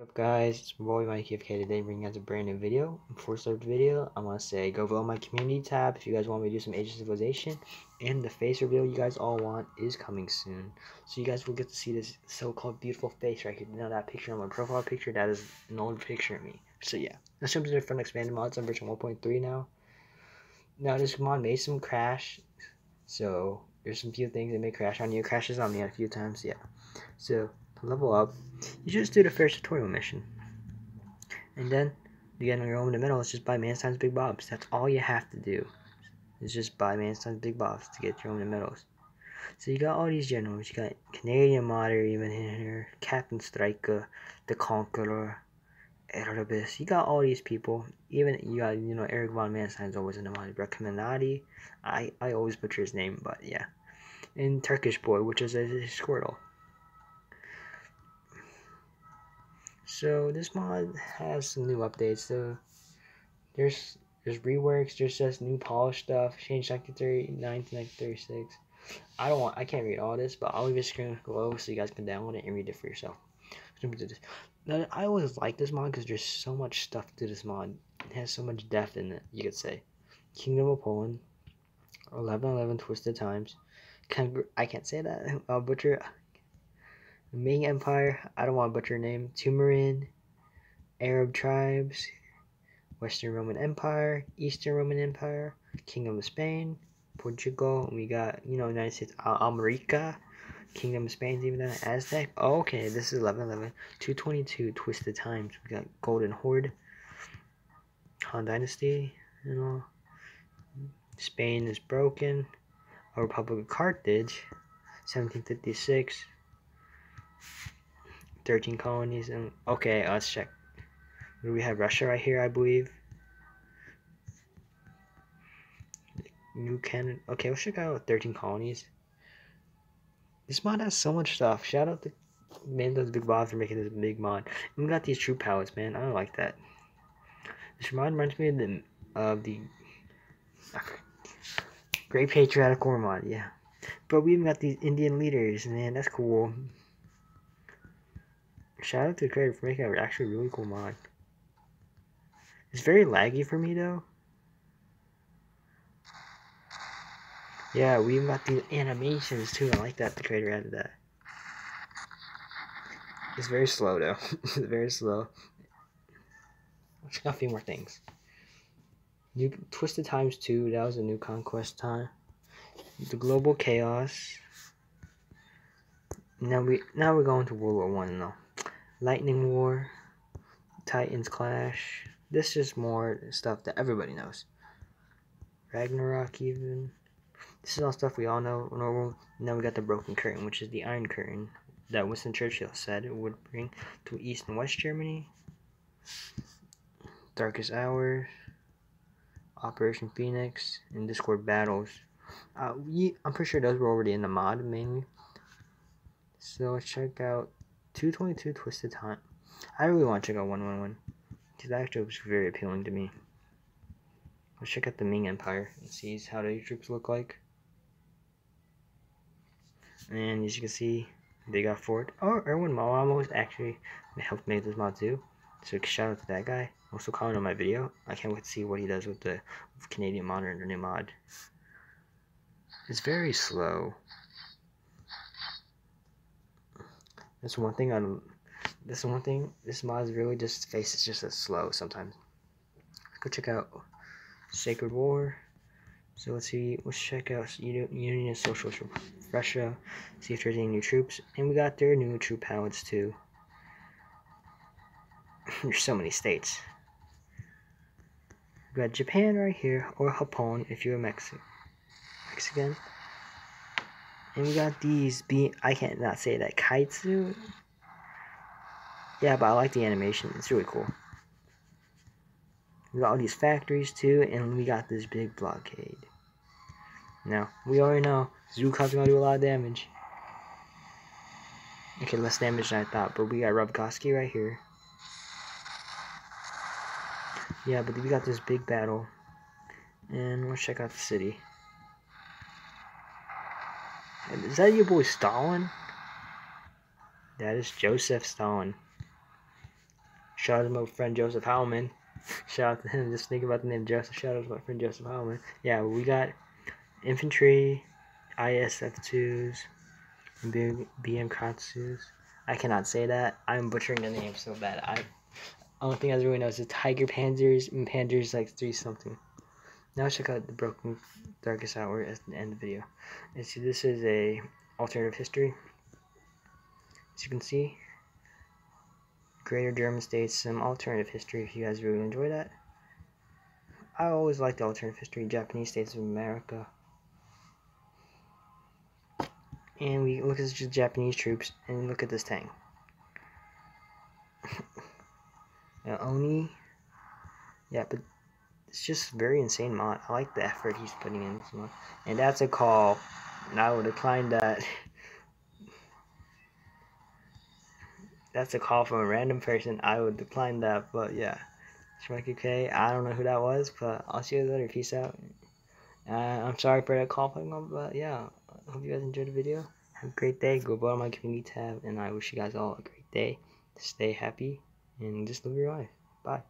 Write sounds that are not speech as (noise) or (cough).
What up guys, it's boy Mikey FK today bringing guys a brand new video. I start video, I want to say go below my community tab if you guys want me to do some Age of Civilization. And the face reveal you guys all want is coming soon. So you guys will get to see this so-called beautiful face right here. You know that picture on my profile picture? That is an old picture of me. So yeah, let's jump into the front expanded mods on version 1.3 now. Now this mod made some crash. So there's some few things that may crash on you. Crashes on me a few times, yeah. So level up, you just do the first tutorial mission. And then, you get on your own in the middle, it's just buy Manstein's Big Bobs. That's all you have to do. It's just buy Manstein's Big Bobs to get your own in the middles. So you got all these generals. You got Canadian Martyr even in here, Captain Striker, the Conqueror, Erebus. You got all these people. Even you got you know Erich von Manstein's always in the mod. Recommendati. I I always butcher his name, but yeah. And Turkish Boy, which is a, a Squirtle. So this mod has some new updates. So there's there's reworks. There's just new polish stuff. Change 1939 to 1936. I don't want. I can't read all this, but I'll leave a screen below so you guys can download it and read it for yourself. Now, I always like this mod because there's so much stuff to this mod. It has so much depth in it. You could say, Kingdom of Poland, 1111 Twisted Times. I can't say that. (laughs) I'll butcher Ming Empire, I don't want to butcher your name, Tumarin, Arab tribes, Western Roman Empire, Eastern Roman Empire, Kingdom of Spain, Portugal, we got, you know, United States, uh, America, Kingdom of Spain, even that, Aztec. Oh, okay, this is 1111, 222, Twisted Times, we got Golden Horde, Han Dynasty, you know, Spain is broken, a Republic of Carthage, 1756, 13 colonies and okay uh, let's check. We have Russia right here I believe? New Canada okay let's check out 13 colonies. This mod has so much stuff. Shout out to man those big bobs for making this big mod. And we got these troop palettes man. I like that. This mod reminds me of the of the Great Patriotic War mod yeah. But we even got these Indian leaders man. That's cool Shout out to the creator for making an actually really cool mod. It's very laggy for me though. Yeah, we even got these animations too. I like that the creator added that. It's very slow though. (laughs) it's very slow. Let's a few more things. New Twisted Times 2, that was a new conquest time. The Global Chaos. Now we now we're going to World War One though. Lightning War, Titans Clash. This is more stuff that everybody knows. Ragnarok, even. This is all stuff we all know. Normal. Now we got the Broken Curtain, which is the Iron Curtain that Winston Churchill said it would bring to East and West Germany. Darkest Hours, Operation Phoenix, and Discord Battles. Uh, we, I'm pretty sure those were already in the mod mainly. So let's check out 222 Twisted Time. I really want to check out 111. Because that actually was very appealing to me. Let's check out the Ming Empire and see how the troops look like. And as you can see, they got Ford. Oh, Erwin Malamos actually helped make this mod too. So shout out to that guy. Also comment on my video. I can't wait to see what he does with the Canadian modern new mod. It's very slow. That's one thing on this one thing. This mod is really just face is just as slow sometimes. Go check out Sacred War. So let's see. Let's check out Union Socialist Russia. See if there's any new troops, and we got their new troop palettes too. (laughs) there's so many states. We got Japan right here, or Japon if you're Mexican. Mexican. And we got these be I can't not say that kaitsu. Yeah, but I like the animation. It's really cool. We got all these factories too, and we got this big blockade. Now, we already know Zhukov's gonna do a lot of damage. Okay, less damage than I thought, but we got Rubkovsky right here. Yeah, but we got this big battle. And let's check out the city. Is that your boy Stalin? That is Joseph Stalin. Shout out to my friend Joseph Howman. (laughs) Shout out to him. Just think about the name Joseph. Shout out to my friend Joseph Howman. Yeah, we got infantry, ISF2s, BM Katsus. I cannot say that. I'm butchering the name so bad. I only thing I really know is the Tiger Panzers and Panzers like three something. Now check out the Broken Darkest Hour at the end of the video. And see, this is a alternative history. As you can see, Greater German States, some alternative history if you guys really enjoy that. I always like the alternative history, Japanese States of America. And we look at just Japanese troops, and look at this tank. (laughs) now, Oni, yeah, but it's just very insane mod. I like the effort he's putting in this mod. And that's a call, and I would decline that. (laughs) that's a call from a random person. I would decline that, but yeah. Shrek K. I don't know who that was, but I'll see you later. Peace out. Uh, I'm sorry for that call, but yeah. Hope you guys enjoyed the video. Have a great day. Go vote on my community tab, and I wish you guys all a great day. Stay happy and just live your life. Bye.